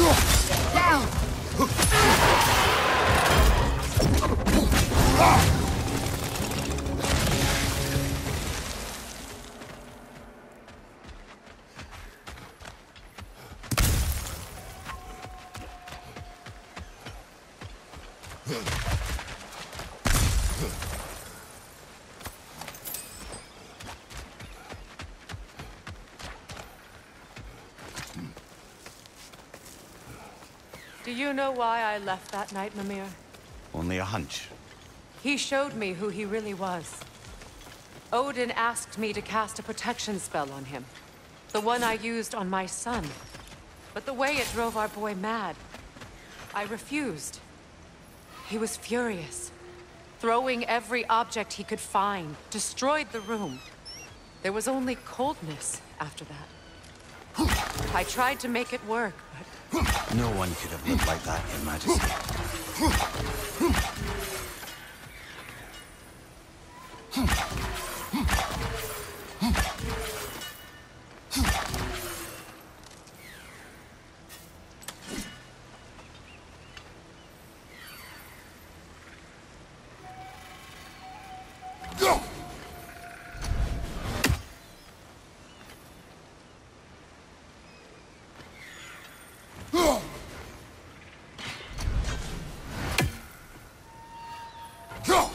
Down! You know why I left that night, Mimir? Only a hunch. He showed me who he really was. Odin asked me to cast a protection spell on him. The one I used on my son. But the way it drove our boy mad, I refused. He was furious. Throwing every object he could find, destroyed the room. There was only coldness after that. I tried to make it work, No one could have lived like that, Your Majesty. Huh?